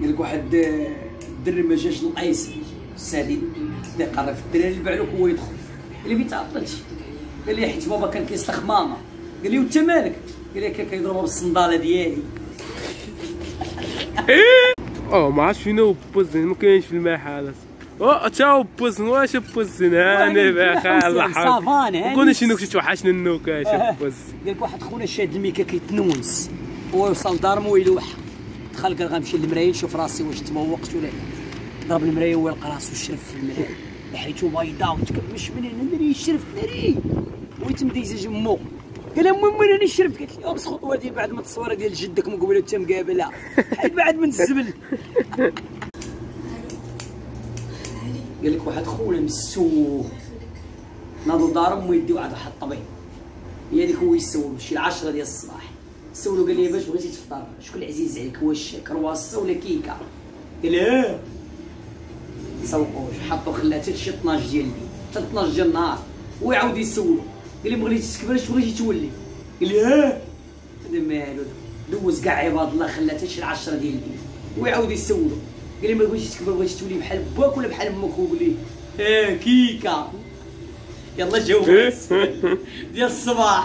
لك واحد آه، الدري ما جاش الايس السعدي بدا يقرب في الدراري اللي بعلوك هو يدخل. قال لي فين تعطلتي قال لي حيت بابا كان كيسلخ ماما. قال لي وانت مالك؟ قال لي كان كيضربها بالصنداله ديالي. آه ما عرفتش فين هو بوزن ما كاينش في المحل آه تا هو بوزن واش بوزن؟ هاني بخير الله هاني. كنا شي نكت توحشنا النكت اش بوزن. قال لك واحد خونا شاد الميكا كيتنونس. هو وصل دار مو يلوح دخل قال غنمشي للمرايه نشوف راسي واش تموقت ولا لا. ضرب المرايه ويلقى راسو شرف في المرايه حيتو بيضاء وتكمش من هنا ناري شرف ناري وانت مديزه جمو قال لها المهم راني شرفت قالت لي ابس خطوه ديال بعد ما التصويره ديال جدك مقبله انت مقابله حيت بعد من الزبل. قال لك واحد خونا مسوق. ناضوا دار امو يدي واحد واحد الطبيب هي هذيك هو يسولو شي 10 ديال الصباح. سولو قال لي باش بغيتي تفطر شكون العزيز عليك؟ واش كرواسه ولا كيكة. قال لي آه. سوقوش حطو خلاه حتى شي 12 ديال الليل حتى 12 ديال النهار. ويعاود يسولو قال لي بغيتي تكبر اش بغيتي تولي؟ قال لي آه. هذا مالو دوز كاع عباد الله خلاه حتى شي 10 ديال الليل ويعاود يسولو قال لي ما بغيتيش تكبر بغيتي تولي بحال باك ولا بحال أمك وقول لي آه كيكة. يلا جاوب. ديال الصباح.